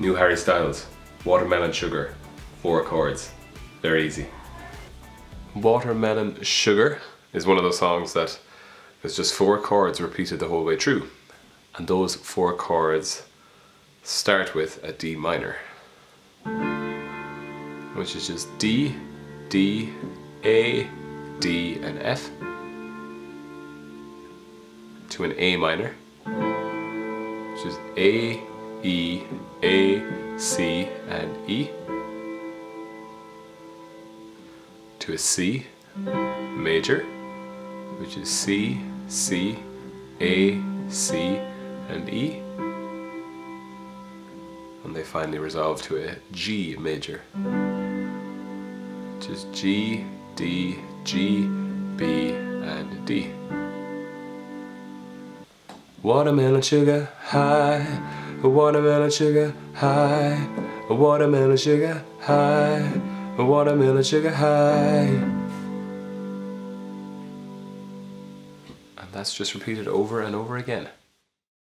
New Harry Styles, Watermelon Sugar, four chords, very easy. Watermelon Sugar is one of those songs that there's just four chords repeated the whole way through. And those four chords start with a D minor, which is just D, D, A, D, and F, to an A minor, which is A, E, A, C, and E, to a C major, which is C, C, A, C, and E. And they finally resolve to a G major, which is G, D, G, B, and D. Watermelon sugar high, watermelon sugar high, A watermelon sugar high, A watermelon sugar high. And that's just repeated over and over again.